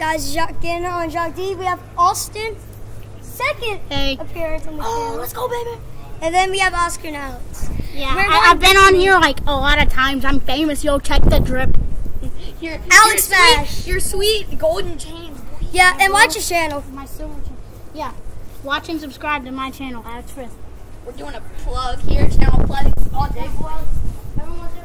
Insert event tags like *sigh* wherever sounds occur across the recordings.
Guys, Jacques on Jacques D. We have Austin, second hey. appearance on the oh, channel. Oh, let's go, baby. And then we have Oscar now. Yeah, I, have been on here like a lot of times. I'm famous. Yo, check the drip. your, Alex your Fash. Sweet, your sweet golden chain. Yeah, and watch the channel. My silver chain. Yeah, watch and subscribe to my channel, Alex Frith. We're doing a plug here, channel plug all day. Everyone's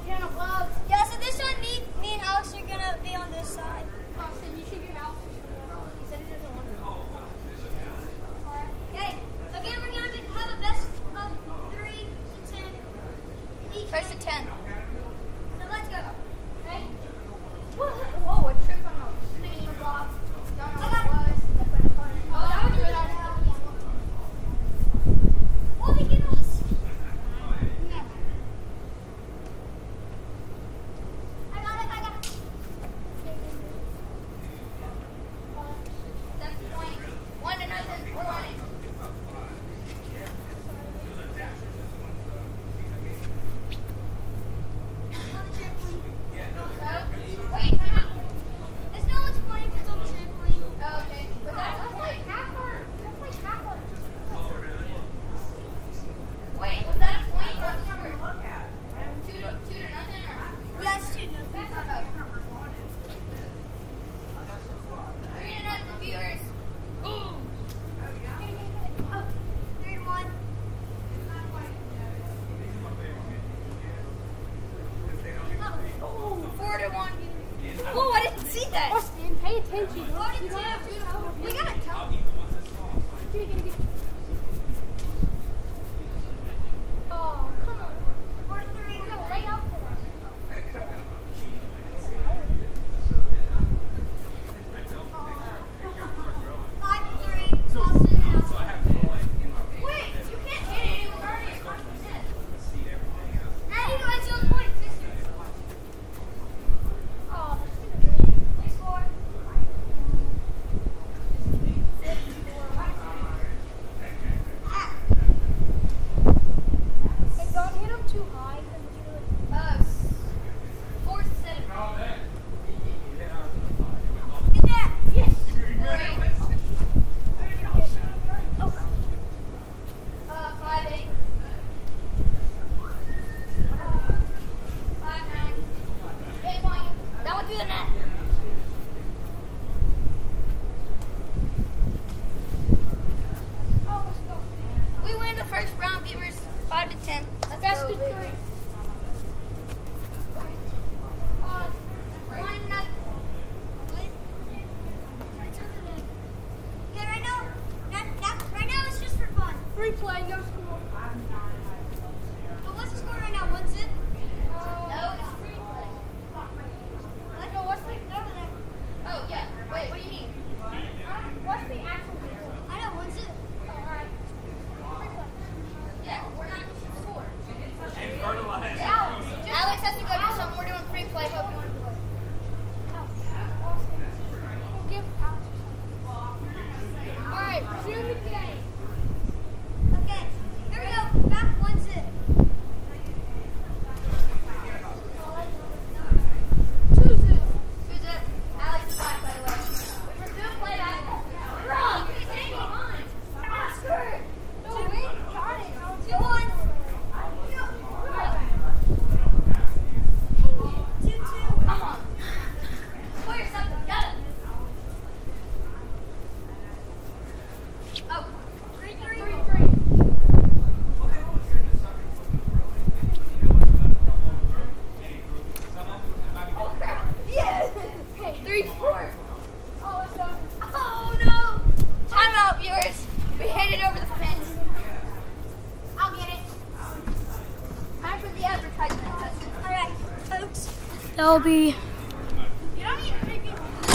be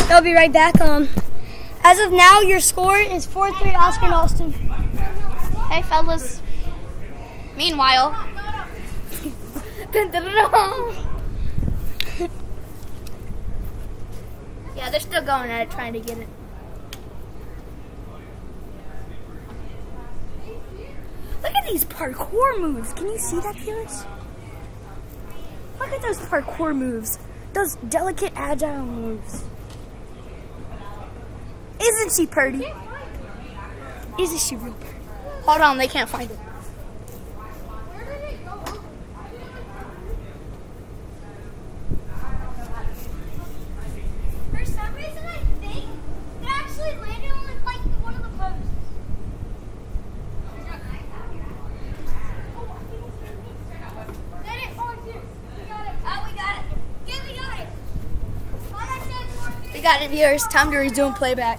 I'll be right back. Um, as of now, your score is 4-3 Oscar and Austin. Hey, fellas. Meanwhile. *laughs* yeah, they're still going at it, trying to get it. Look at these parkour moves. Can you see that, Felix? Look at those parkour moves those delicate, agile moves. Isn't she pretty? Isn't she real pretty? Hold on, they can't find it. We got it, viewers. Time to resume playback.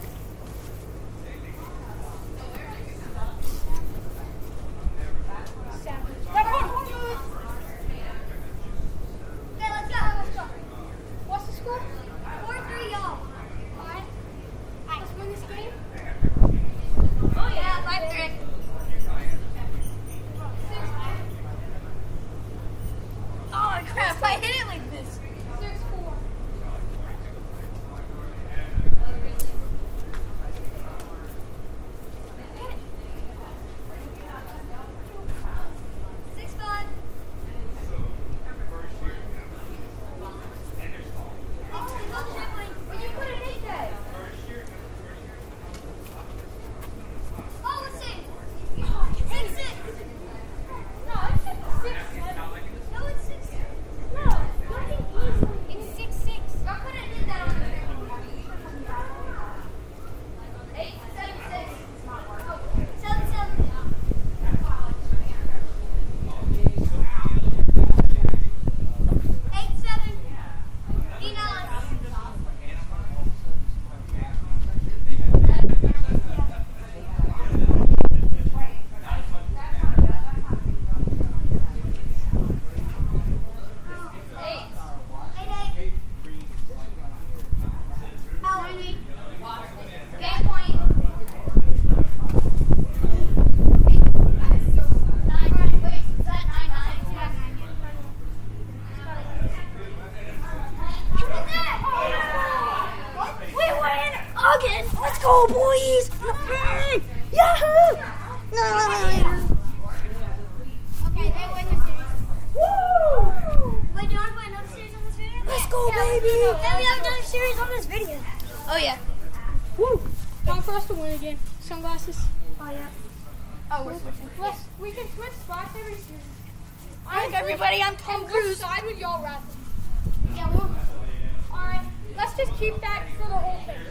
it! Let's go, boys! Mm-hmm. Yahoo! No. Okay, they win Let's go, baby! Then we have another series on this video. Oh, yeah. Woo! Time for us to win again. Sunglasses. Oh, yeah. Oh, we're switching. Let's, we can switch spots every series. All right, everybody, I'm Tom Cruise. side would y'all rather? Yeah, we'll, all right. Let's just keep that for the whole thing.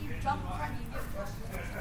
you jump in front of you.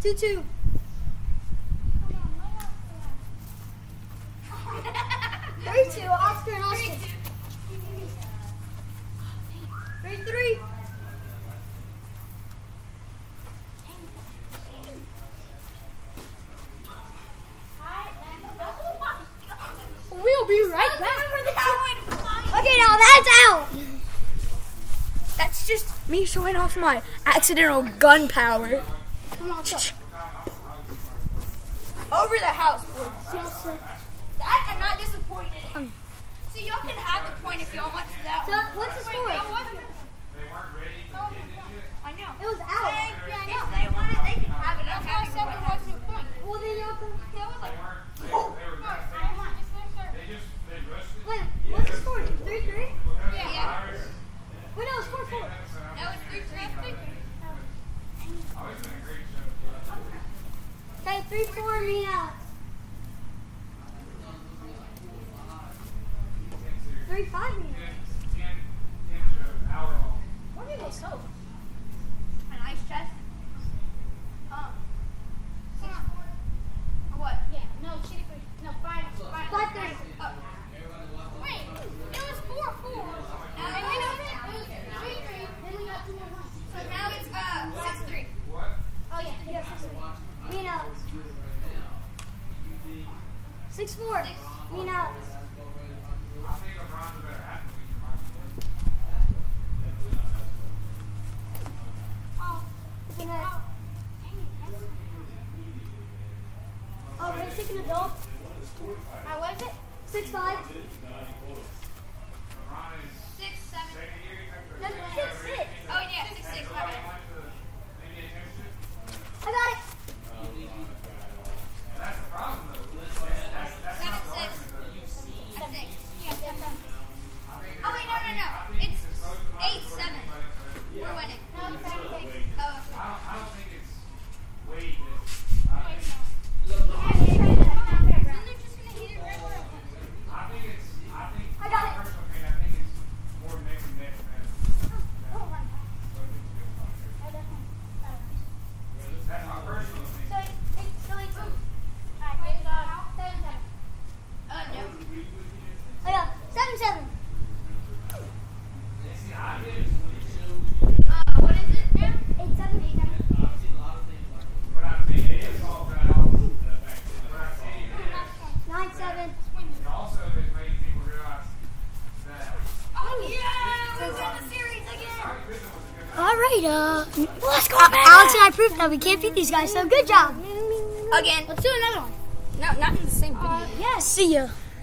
Tutu. Three, two, Oscar and Oscar. Three, three. We'll be right back. Okay, now that's out. That's just me showing off my accidental gun power. Come on. Over the house, boys. I'm not disappointed. So y'all can have the point if y'all want to that. So, what's the score? How was it? Six five. Six seven. No, six six. Oh yeah, Six six. I got it. Seven six. Seven six. Yeah, seven. Oh wait, no, no, no. It's eight seven. We're winning. got proof that we can't beat these guys, so good job. Again. Let's do another one. No, not in the same uh, video. Uh, yeah, see ya.